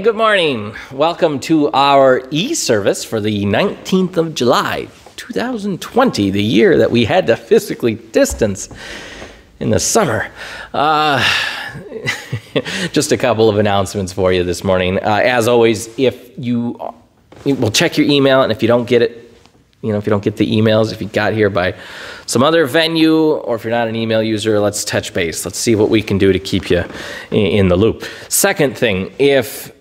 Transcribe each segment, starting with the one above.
Good morning. Welcome to our e service for the 19th of July, 2020, the year that we had to physically distance in the summer. Uh, just a couple of announcements for you this morning. Uh, as always, if you will check your email, and if you don't get it, you know, if you don't get the emails, if you got here by some other venue, or if you're not an email user, let's touch base. Let's see what we can do to keep you in the loop. Second thing, if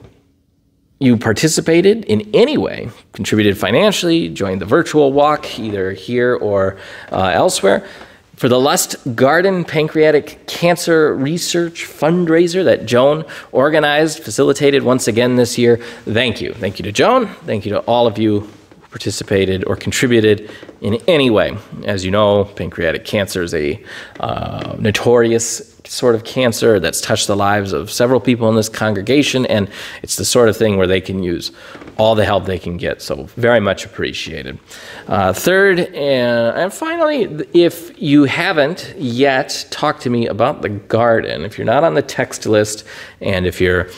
you participated in any way, contributed financially, joined the virtual walk, either here or uh, elsewhere, for the Lust Garden Pancreatic Cancer Research Fundraiser that Joan organized, facilitated once again this year. Thank you. Thank you to Joan. Thank you to all of you who participated or contributed in any way. As you know, pancreatic cancer is a uh, notorious sort of cancer that's touched the lives of several people in this congregation, and it's the sort of thing where they can use all the help they can get. So, very much appreciated. Uh, third, uh, and finally, if you haven't yet talked to me about the garden, if you're not on the text list, and if you're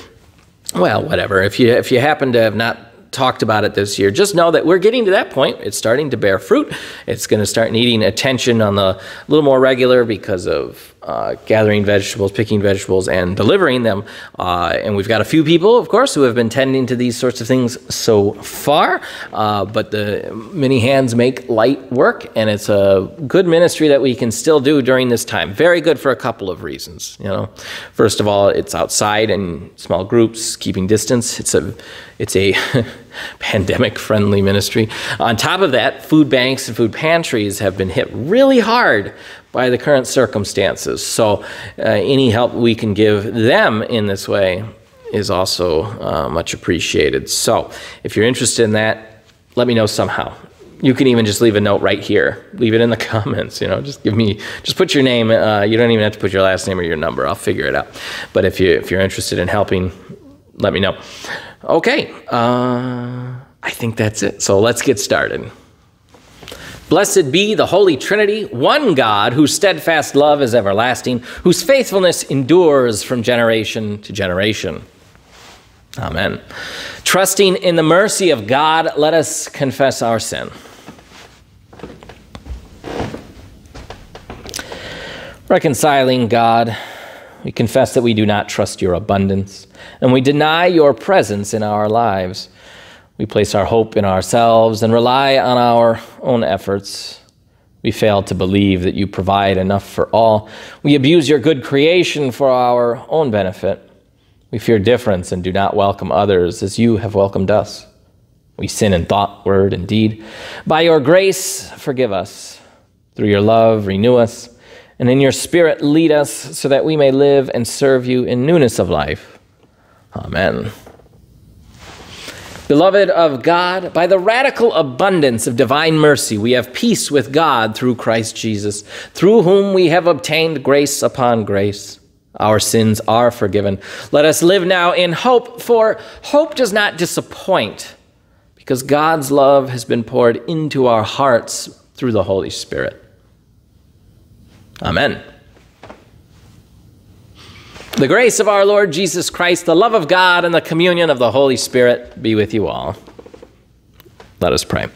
well, whatever. If you if you happen to have not talked about it this year. Just know that we're getting to that point. It's starting to bear fruit. It's going to start needing attention on the a little more regular because of uh, gathering vegetables, picking vegetables, and delivering them. Uh, and we've got a few people, of course, who have been tending to these sorts of things so far. Uh, but the many hands make light work, and it's a good ministry that we can still do during this time. Very good for a couple of reasons. You know, first of all, it's outside in small groups, keeping distance. It's a it's a pandemic-friendly ministry. On top of that, food banks and food pantries have been hit really hard by the current circumstances. So, uh, any help we can give them in this way is also uh, much appreciated. So, if you're interested in that, let me know somehow. You can even just leave a note right here. Leave it in the comments. You know, just give me, just put your name. Uh, you don't even have to put your last name or your number. I'll figure it out. But if you if you're interested in helping, let me know. Okay, uh, I think that's it. So let's get started. Blessed be the Holy Trinity, one God, whose steadfast love is everlasting, whose faithfulness endures from generation to generation. Amen. Trusting in the mercy of God, let us confess our sin. Reconciling God, we confess that we do not trust your abundance, and we deny your presence in our lives. We place our hope in ourselves and rely on our own efforts. We fail to believe that you provide enough for all. We abuse your good creation for our own benefit. We fear difference and do not welcome others as you have welcomed us. We sin in thought, word, and deed. By your grace, forgive us. Through your love, renew us. And in your spirit, lead us so that we may live and serve you in newness of life. Amen. Beloved of God, by the radical abundance of divine mercy, we have peace with God through Christ Jesus, through whom we have obtained grace upon grace. Our sins are forgiven. Let us live now in hope, for hope does not disappoint, because God's love has been poured into our hearts through the Holy Spirit. Amen. The grace of our Lord Jesus Christ, the love of God, and the communion of the Holy Spirit be with you all. Let us pray.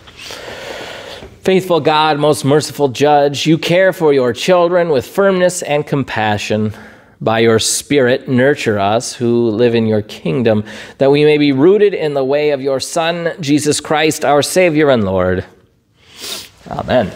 Faithful God, most merciful Judge, you care for your children with firmness and compassion. By your Spirit, nurture us who live in your kingdom, that we may be rooted in the way of your Son, Jesus Christ, our Savior and Lord. Amen.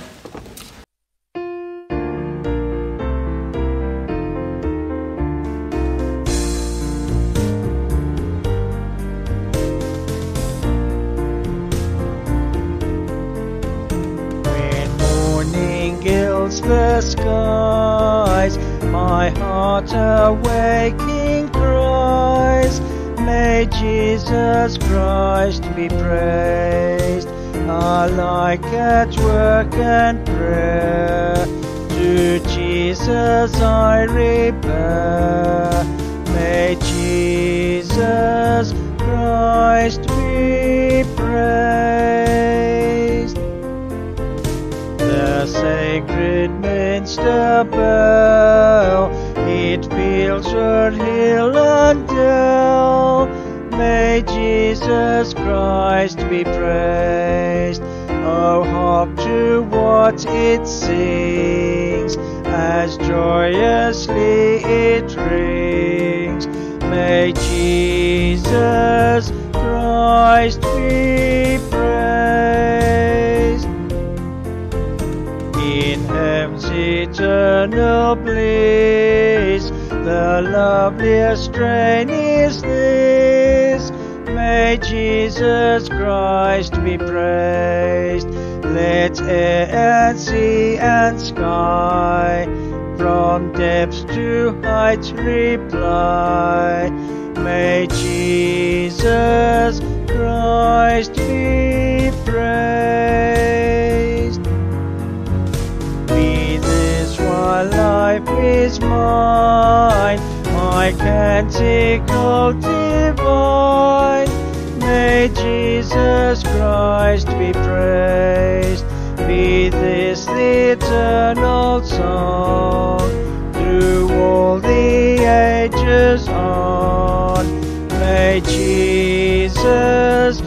At work and prayer. To Jesus I repair, may Jesus Christ be praised the sacred Minster bell, it peals o'er hill and dell. May Jesus Christ be praised. Oh, hark to what it sings as joyously it rings. May Jesus Christ be praised. In heaven's eternal bliss, the loveliest strain. May Jesus Christ be praised. Let air and sea and sky from depths to heights reply. May Jesus Christ be praised. Be this while life is mine, my canticle divine. May Jesus Christ be praised. Be this the eternal song through all the ages on. May Jesus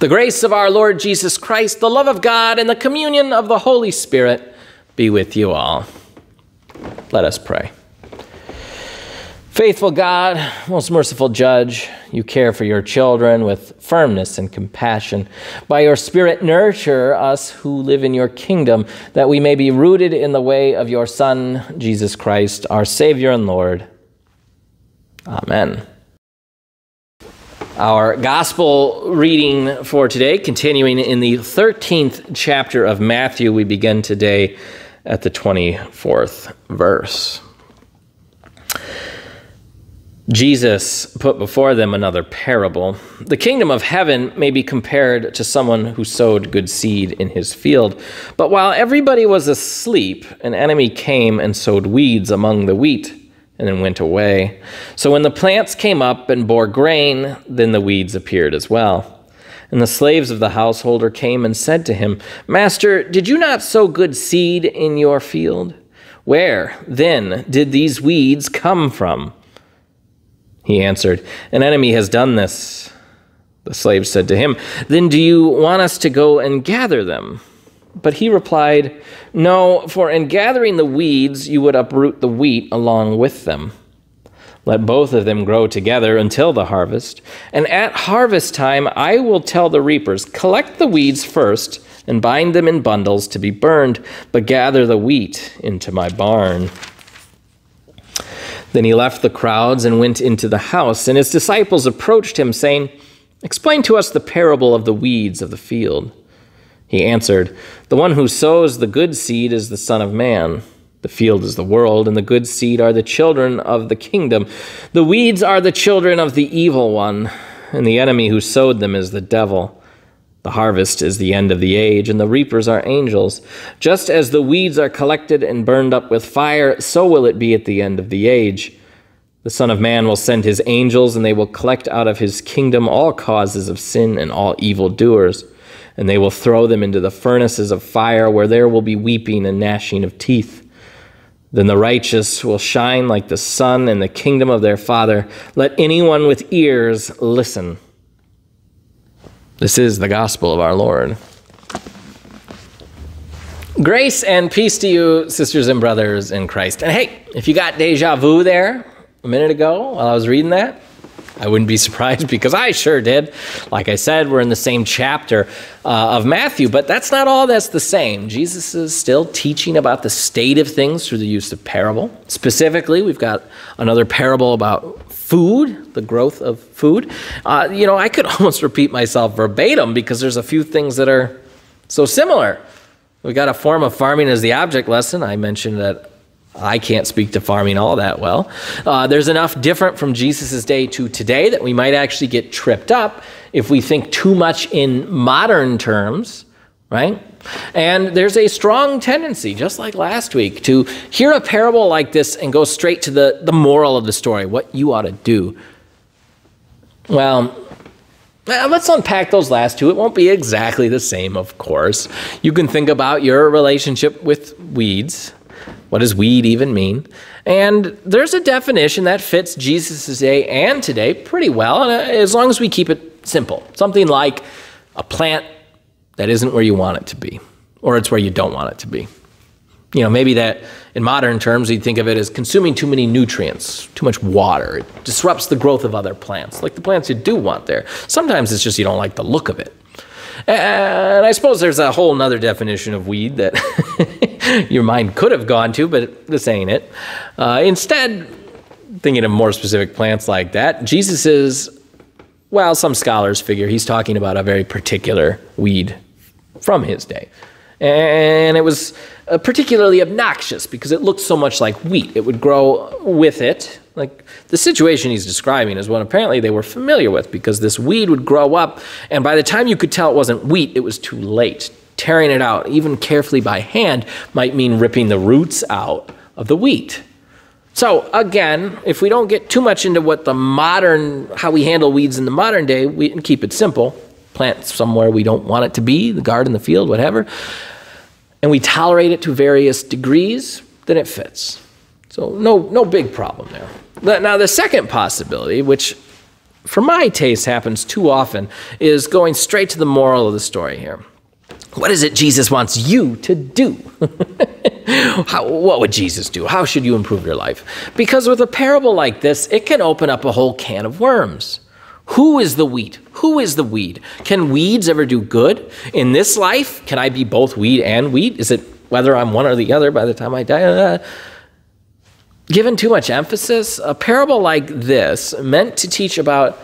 The grace of our Lord Jesus Christ, the love of God, and the communion of the Holy Spirit be with you all. Let us pray. Faithful God, most merciful Judge, you care for your children with firmness and compassion. By your Spirit, nurture us who live in your kingdom, that we may be rooted in the way of your Son, Jesus Christ, our Savior and Lord. Amen. Our gospel reading for today, continuing in the 13th chapter of Matthew, we begin today at the 24th verse. Jesus put before them another parable. The kingdom of heaven may be compared to someone who sowed good seed in his field. But while everybody was asleep, an enemy came and sowed weeds among the wheat and then went away. So when the plants came up and bore grain, then the weeds appeared as well. And the slaves of the householder came and said to him, Master, did you not sow good seed in your field? Where, then, did these weeds come from? He answered, An enemy has done this. The slave said to him, Then do you want us to go and gather them? But he replied, No, for in gathering the weeds you would uproot the wheat along with them. Let both of them grow together until the harvest. And at harvest time I will tell the reapers, Collect the weeds first and bind them in bundles to be burned, but gather the wheat into my barn. Then he left the crowds and went into the house, and his disciples approached him, saying, Explain to us the parable of the weeds of the field. He answered, The one who sows the good seed is the Son of Man. The field is the world, and the good seed are the children of the kingdom. The weeds are the children of the evil one, and the enemy who sowed them is the devil. The harvest is the end of the age, and the reapers are angels. Just as the weeds are collected and burned up with fire, so will it be at the end of the age. The Son of Man will send his angels, and they will collect out of his kingdom all causes of sin and all evildoers, and they will throw them into the furnaces of fire, where there will be weeping and gnashing of teeth. Then the righteous will shine like the sun in the kingdom of their Father. Let anyone with ears listen. This is the gospel of our Lord. Grace and peace to you, sisters and brothers in Christ. And hey, if you got deja vu there a minute ago while I was reading that, I wouldn't be surprised because I sure did. Like I said, we're in the same chapter uh, of Matthew, but that's not all that's the same. Jesus is still teaching about the state of things through the use of parable. Specifically, we've got another parable about food, the growth of food. Uh, you know, I could almost repeat myself verbatim because there's a few things that are so similar. We got a form of farming as the object lesson. I mentioned that I can't speak to farming all that well. Uh, there's enough different from Jesus' day to today that we might actually get tripped up if we think too much in modern terms, right? And there's a strong tendency, just like last week, to hear a parable like this and go straight to the, the moral of the story, what you ought to do. Well, let's unpack those last two. It won't be exactly the same, of course. You can think about your relationship with weeds. What does weed even mean? And there's a definition that fits Jesus' day and today pretty well, uh, as long as we keep it simple. Something like a plant that isn't where you want it to be, or it's where you don't want it to be. You know, maybe that in modern terms, we think of it as consuming too many nutrients, too much water. It disrupts the growth of other plants, like the plants you do want there. Sometimes it's just you don't like the look of it. And I suppose there's a whole other definition of weed that your mind could have gone to, but this ain't it. Uh, instead, thinking of more specific plants like that, Jesus is, well, some scholars figure he's talking about a very particular weed from his day. And it was uh, particularly obnoxious because it looked so much like wheat. It would grow with it. Like the situation he's describing is one apparently they were familiar with because this weed would grow up, and by the time you could tell it wasn't wheat, it was too late. Tearing it out, even carefully by hand, might mean ripping the roots out of the wheat. So again, if we don't get too much into what the modern, how we handle weeds in the modern day, we can keep it simple. Plant somewhere we don't want it to be, the garden, the field, whatever and we tolerate it to various degrees, then it fits. So no, no big problem there. Now the second possibility, which for my taste happens too often, is going straight to the moral of the story here. What is it Jesus wants you to do? How, what would Jesus do? How should you improve your life? Because with a parable like this, it can open up a whole can of worms. Who is the wheat? Who is the weed? Can weeds ever do good? In this life, can I be both weed and wheat? Is it whether I'm one or the other by the time I die? Uh, given too much emphasis, a parable like this, meant to teach about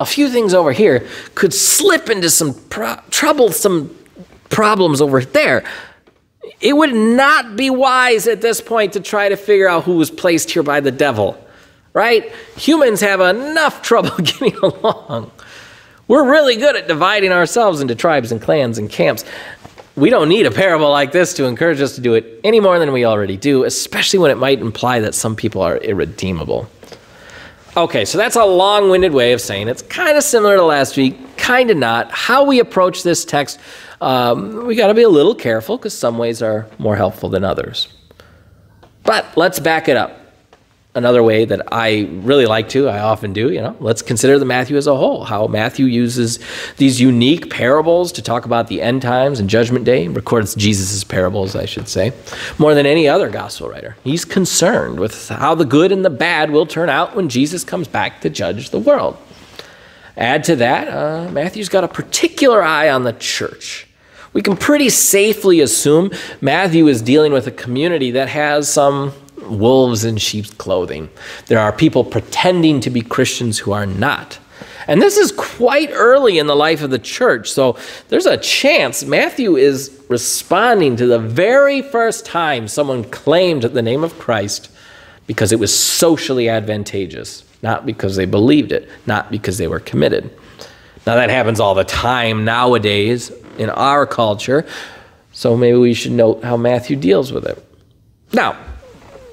a few things over here, could slip into some troublesome problems over there. It would not be wise at this point to try to figure out who was placed here by the devil right? Humans have enough trouble getting along. We're really good at dividing ourselves into tribes and clans and camps. We don't need a parable like this to encourage us to do it any more than we already do, especially when it might imply that some people are irredeemable. Okay, so that's a long winded way of saying it's kind of similar to last week, kind of not. How we approach this text, um, we got to be a little careful because some ways are more helpful than others. But let's back it up another way that I really like to, I often do, you know, let's consider the Matthew as a whole, how Matthew uses these unique parables to talk about the end times and judgment day, records Jesus' parables, I should say, more than any other gospel writer. He's concerned with how the good and the bad will turn out when Jesus comes back to judge the world. Add to that, uh, Matthew's got a particular eye on the church. We can pretty safely assume Matthew is dealing with a community that has some wolves in sheep's clothing. There are people pretending to be Christians who are not. And this is quite early in the life of the church. So there's a chance Matthew is responding to the very first time someone claimed the name of Christ because it was socially advantageous, not because they believed it, not because they were committed. Now, that happens all the time nowadays in our culture. So maybe we should note how Matthew deals with it. Now,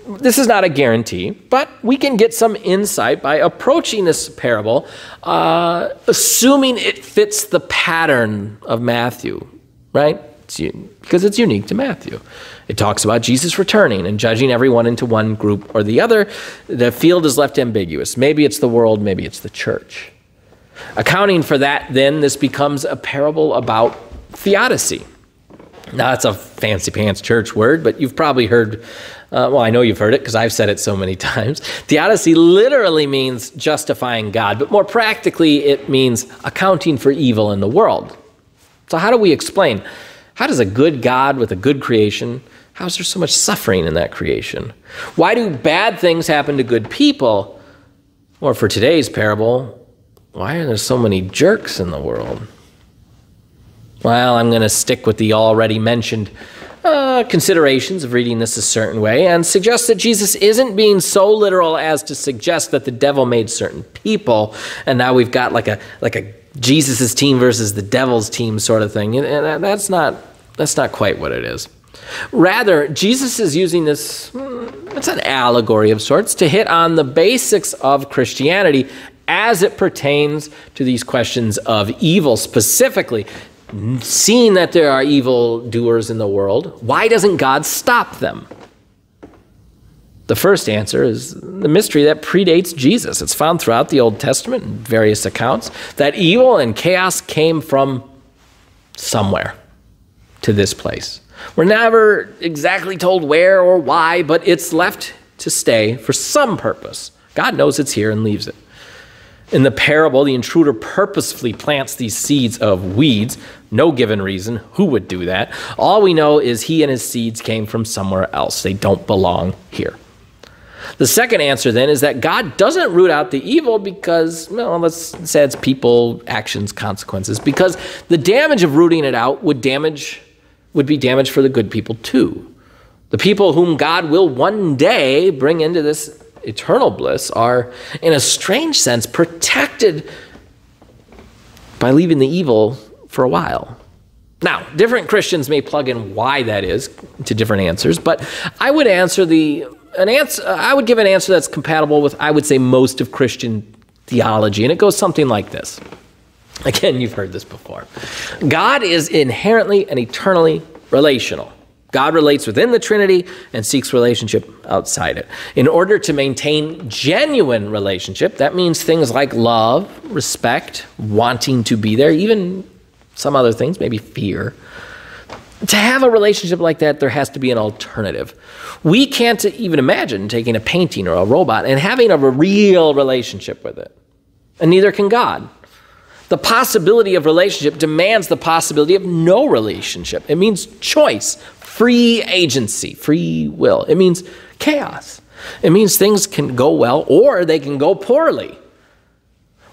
this is not a guarantee, but we can get some insight by approaching this parable, uh, assuming it fits the pattern of Matthew, right? It's, because it's unique to Matthew. It talks about Jesus returning and judging everyone into one group or the other. The field is left ambiguous. Maybe it's the world, maybe it's the church. Accounting for that, then, this becomes a parable about theodicy. Now, that's a fancy pants church word, but you've probably heard uh, well, I know you've heard it because I've said it so many times. Theodicy literally means justifying God, but more practically, it means accounting for evil in the world. So, how do we explain? How does a good God with a good creation, how is there so much suffering in that creation? Why do bad things happen to good people? Or for today's parable, why are there so many jerks in the world? Well, I'm going to stick with the already mentioned uh, considerations of reading this a certain way and suggest that Jesus isn't being so literal as to suggest that the devil made certain people, and now we've got like a like a Jesus's team versus the devil's team sort of thing, and that's not that's not quite what it is. Rather, Jesus is using this, hmm, it's an allegory of sorts, to hit on the basics of Christianity as it pertains to these questions of evil specifically. Seeing that there are evil doers in the world, why doesn't God stop them? The first answer is the mystery that predates Jesus. It's found throughout the Old Testament in various accounts that evil and chaos came from somewhere to this place. We're never exactly told where or why, but it's left to stay for some purpose. God knows it's here and leaves it. In the parable, the intruder purposefully plants these seeds of weeds. No given reason. Who would do that? All we know is he and his seeds came from somewhere else. They don't belong here. The second answer then is that God doesn't root out the evil because, well, let's say it's people, actions, consequences, because the damage of rooting it out would damage would be damage for the good people too. The people whom God will one day bring into this eternal bliss are, in a strange sense, protected by leaving the evil for a while. Now, different Christians may plug in why that is to different answers, but I would answer the an answer I would give an answer that's compatible with I would say most of Christian theology and it goes something like this. Again, you've heard this before. God is inherently and eternally relational. God relates within the Trinity and seeks relationship outside it. In order to maintain genuine relationship, that means things like love, respect, wanting to be there, even some other things, maybe fear. To have a relationship like that, there has to be an alternative. We can't even imagine taking a painting or a robot and having a real relationship with it. And neither can God. The possibility of relationship demands the possibility of no relationship. It means choice, free agency, free will. It means chaos. It means things can go well or they can go poorly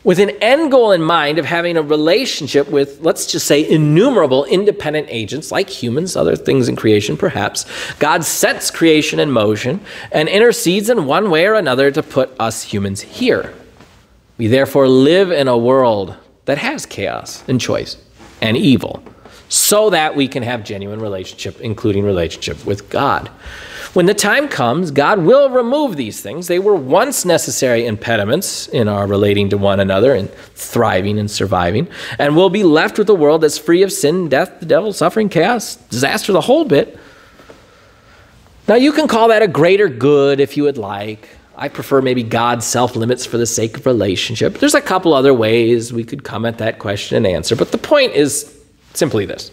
with an end goal in mind of having a relationship with, let's just say, innumerable independent agents like humans, other things in creation perhaps, God sets creation in motion and intercedes in one way or another to put us humans here. We therefore live in a world that has chaos and choice and evil so that we can have genuine relationship, including relationship with God. When the time comes, God will remove these things. They were once necessary impediments in our relating to one another and thriving and surviving, and we'll be left with a world that's free of sin, death, the devil, suffering, chaos, disaster, the whole bit. Now, you can call that a greater good if you would like. I prefer maybe God self limits for the sake of relationship. There's a couple other ways we could come at that question and answer, but the point is simply this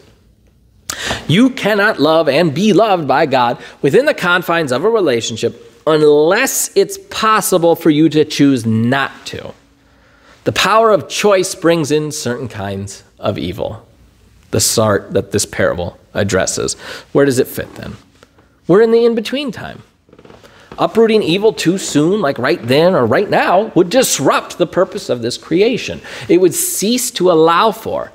you cannot love and be loved by God within the confines of a relationship unless it's possible for you to choose not to. The power of choice brings in certain kinds of evil, the sort that this parable addresses. Where does it fit then? We're in the in between time. Uprooting evil too soon, like right then or right now, would disrupt the purpose of this creation. It would cease to allow for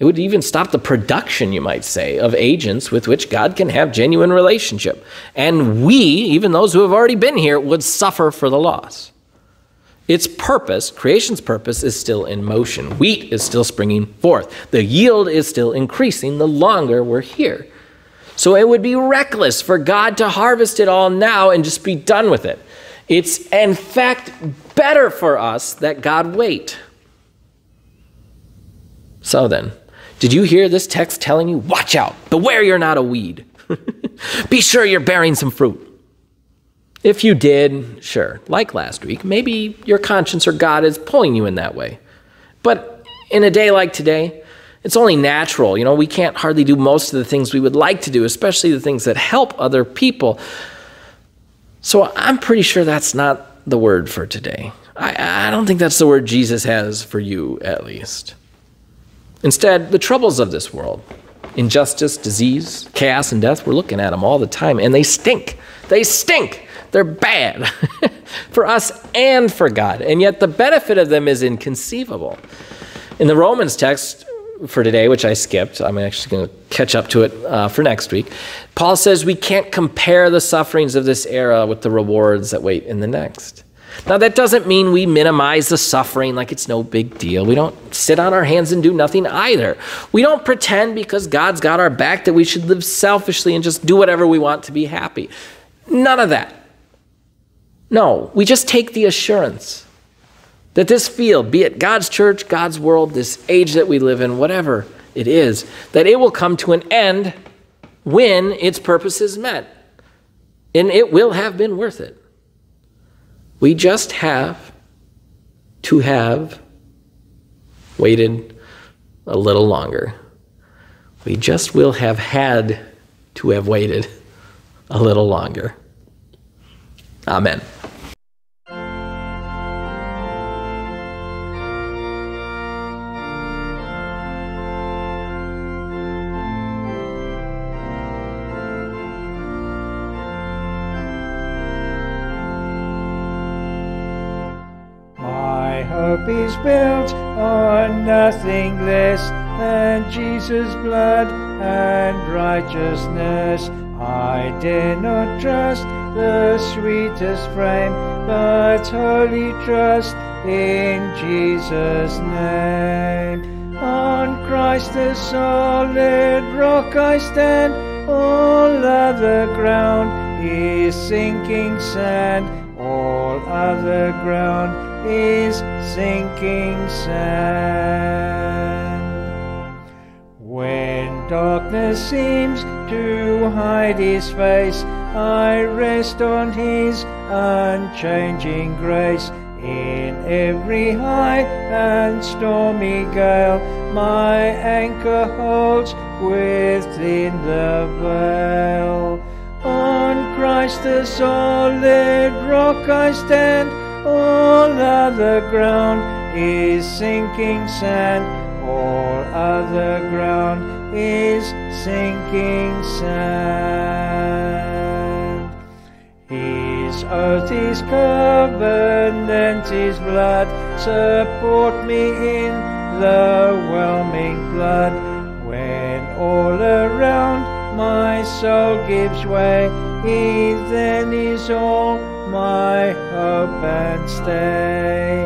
it would even stop the production, you might say, of agents with which God can have genuine relationship. And we, even those who have already been here, would suffer for the loss. Its purpose, creation's purpose, is still in motion. Wheat is still springing forth. The yield is still increasing the longer we're here. So it would be reckless for God to harvest it all now and just be done with it. It's, in fact, better for us that God wait. So then, did you hear this text telling you, watch out, beware you're not a weed? Be sure you're bearing some fruit. If you did, sure, like last week, maybe your conscience or God is pulling you in that way. But in a day like today, it's only natural. You know, we can't hardly do most of the things we would like to do, especially the things that help other people. So I'm pretty sure that's not the word for today. I, I don't think that's the word Jesus has for you, at least. Instead, the troubles of this world injustice, disease, chaos, and death we're looking at them all the time, and they stink. They stink. They're bad for us and for God. And yet the benefit of them is inconceivable. In the Romans text for today, which I skipped, I'm actually going to catch up to it uh, for next week. Paul says we can't compare the sufferings of this era with the rewards that wait in the next. Now, that doesn't mean we minimize the suffering like it's no big deal. We don't sit on our hands and do nothing either. We don't pretend because God's got our back that we should live selfishly and just do whatever we want to be happy. None of that. No, we just take the assurance That this field, be it God's church, God's world, this age that we live in, whatever it is, that it will come to an end when its purpose is met. And it will have been worth it. We just have to have waited a little longer. We just will have had to have waited a little longer. Amen. Nothing less than Jesus' blood and righteousness. I dare not trust the sweetest frame, but wholly trust in Jesus' name. On Christ the solid rock I stand, all other ground is sinking sand, all other ground is sinking sand. When darkness seems to hide his face, I rest on his unchanging grace. In every high and stormy gale, my anchor holds within the veil. On Christ the solid rock I stand, all other ground is sinking sand, all other ground is sinking sand. His oath, his covenant, his blood support me in the whelming flood. When all around my soul gives way, he then is all my hope and stay.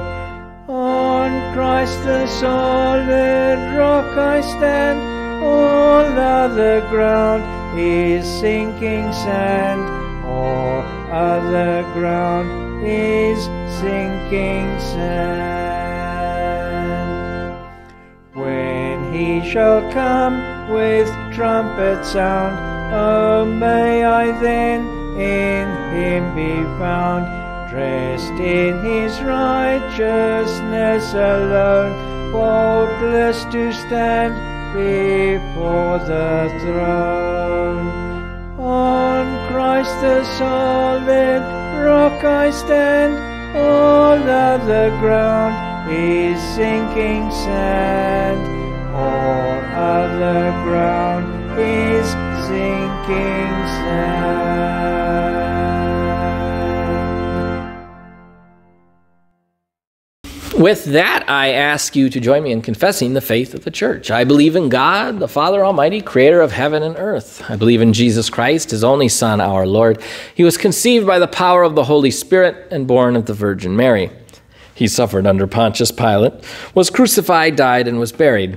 On Christ the solid rock I stand, all other ground is sinking sand, all other ground is sinking sand. When he shall come with trumpet sound, oh may I then in him be found, dressed in his righteousness alone, faultless to stand before the throne. On Christ the solid rock I stand, all other ground is sinking sand, all other ground is sinking sand. With that, I ask you to join me in confessing the faith of the church. I believe in God, the Father Almighty, creator of heaven and earth. I believe in Jesus Christ, his only Son, our Lord. He was conceived by the power of the Holy Spirit and born of the Virgin Mary. He suffered under Pontius Pilate, was crucified, died, and was buried.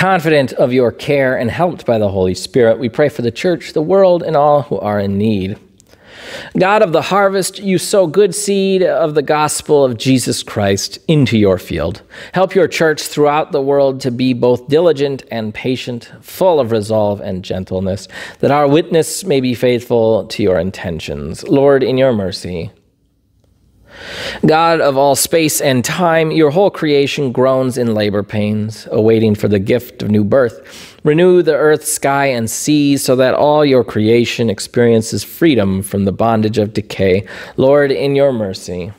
Confident of your care and helped by the Holy Spirit, we pray for the church, the world, and all who are in need. God of the harvest, you sow good seed of the gospel of Jesus Christ into your field. Help your church throughout the world to be both diligent and patient, full of resolve and gentleness, that our witness may be faithful to your intentions. Lord, in your mercy, God of all space and time, your whole creation groans in labor pains, awaiting for the gift of new birth. Renew the earth, sky, and seas so that all your creation experiences freedom from the bondage of decay. Lord, in your mercy.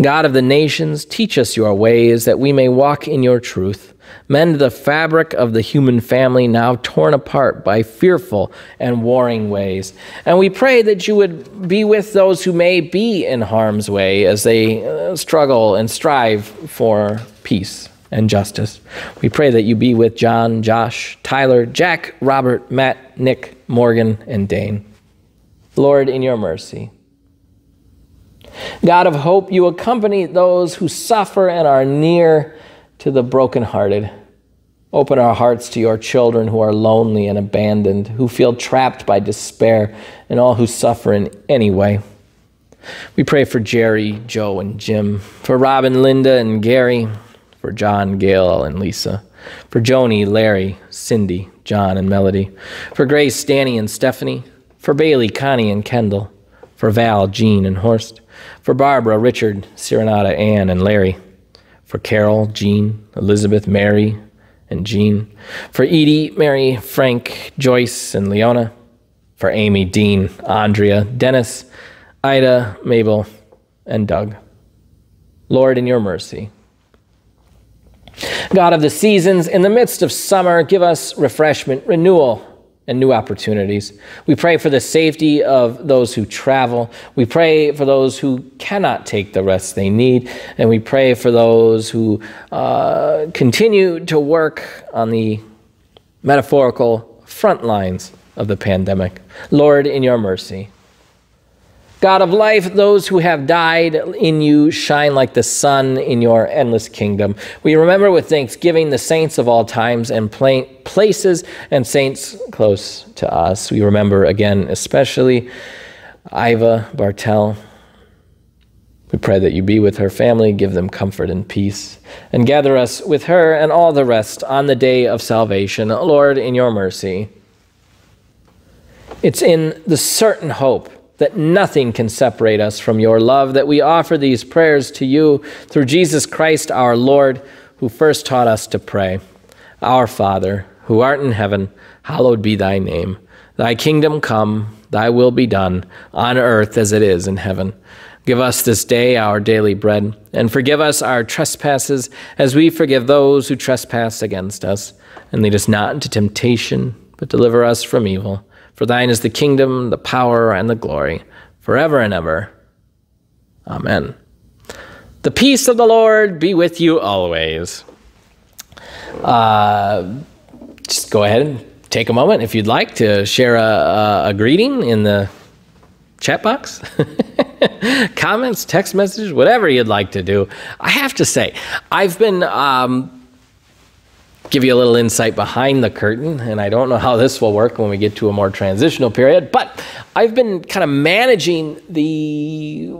God of the nations, teach us your ways that we may walk in your truth. Mend the fabric of the human family now torn apart by fearful and warring ways. And we pray that you would be with those who may be in harm's way as they uh, struggle and strive for peace. and justice. We pray that you be with John, Josh, Tyler, Jack, Robert, Matt, Nick, Morgan, and Dane. Lord, in your mercy. God of hope, you accompany those who suffer and are near to the brokenhearted. Open our hearts to your children who are lonely and abandoned, who feel trapped by despair, and all who suffer in any way. We pray for Jerry, Joe, and Jim, for Robin, Linda, and Gary, for John, Gail, and Lisa, for Joni, Larry, Cindy, John, and Melody, for Grace, Danny, and Stephanie, for Bailey, Connie, and Kendall, for Val, Jean, and Horst, for Barbara, Richard, Serenata, Ann, and Larry, for Carol, Jean, Elizabeth, Mary, and Jean, for Edie, Mary, Frank, Joyce, and Leona, for Amy, Dean, Andrea, Dennis, Ida, Mabel, and Doug. Lord, in your mercy, God of the seasons, in the midst of summer, give us refreshment, renewal, and new opportunities. We pray for the safety of those who travel. We pray for those who cannot take the rest they need. And we pray for those who uh, continue to work on the metaphorical front lines of the pandemic. Lord, in your mercy, God of life, those who have died in you shine like the sun in your endless kingdom. We remember with thanksgiving the saints of all times and places and saints close to us. We remember again, especially Iva Bartel. We pray that you be with her family, give them comfort and peace, and gather us with her and all the rest on the day of salvation. Lord, in your mercy. It's in the certain hope that nothing can separate us from your love, that we offer these prayers to you through Jesus Christ our Lord, who first taught us to pray. Our Father, who art in heaven, hallowed be thy name. Thy kingdom come, thy will be done, on earth as it is in heaven. Give us this day our daily bread, and forgive us our trespasses as we forgive those who trespass against us. And lead us not into temptation, but deliver us from evil. For thine is the kingdom, the power, and the glory, forever and ever. Amen. The peace of the Lord be with you always. Uh, just go ahead and take a moment if you'd like to share a, a, a greeting in the chat box. Comments, text messages, whatever you'd like to do. I have to say, I've been. Um, give you a little insight behind the curtain, and I don't know how this will work when we get to a more transitional period, but I've been kind of managing the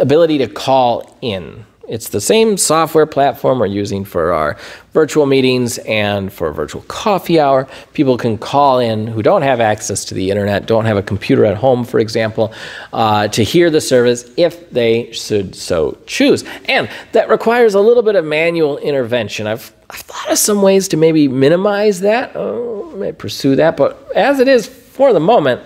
ability to call in. It's the same software platform we're using for our virtual meetings and for virtual coffee hour. People can call in who don't have access to the internet, don't have a computer at home, for example, uh, to hear the service if they should so choose. And that requires a little bit of manual intervention. I've I've thought of some ways to maybe minimize that. Oh, may pursue that, but as it is for the moment,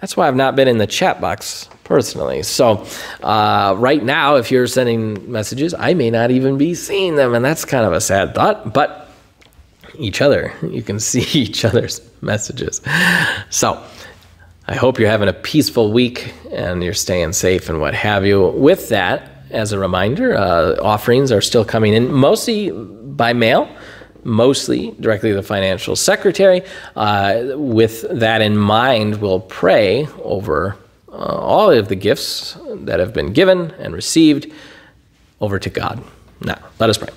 that's why I've not been in the chat box personally. So, uh, right now, if you're sending messages, I may not even be seeing them, and that's kind of a sad thought. But each other, you can see each other's messages. So, I hope you're having a peaceful week and you're staying safe and what have you. With that, as a reminder, uh, offerings are still coming in, mostly by mail, mostly directly to the financial secretary. Uh, with that in mind, we'll pray over uh, all of the gifts that have been given and received over to God. Now, let us pray.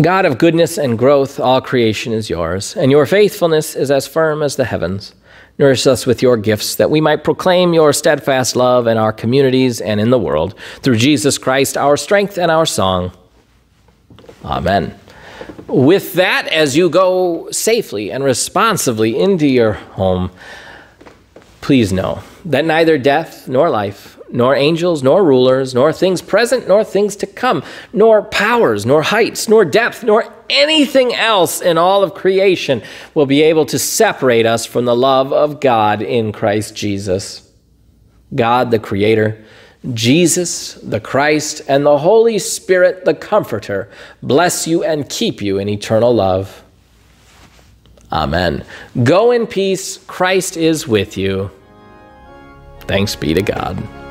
God of goodness and growth, all creation is yours, and your faithfulness is as firm as the heavens. Nourish us with your gifts that we might proclaim your steadfast love in our communities and in the world. Through Jesus Christ, our strength and our song. Amen. With that, as you go safely and responsibly into your home, please know that neither death nor life, nor angels, nor rulers, nor things present, nor things to come, nor powers, nor heights, nor depth, nor anything else in all of creation will be able to separate us from the love of God in Christ Jesus. God, the Creator, Jesus, the Christ, and the Holy Spirit, the Comforter, bless you and keep you in eternal love. Amen. Go in peace. Christ is with you. Thanks be to God.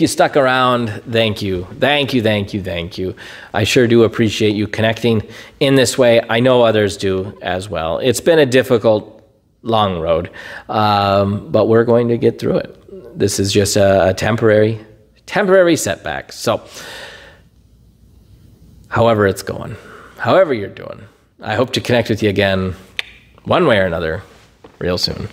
You stuck around, thank you. Thank you, thank you, thank you. I sure do appreciate you connecting in this way. I know others do as well. It's been a difficult, long road, um, but we're going to get through it. This is just a, a temporary, temporary setback. So, however it's going, however you're doing, I hope to connect with you again, one way or another, real soon.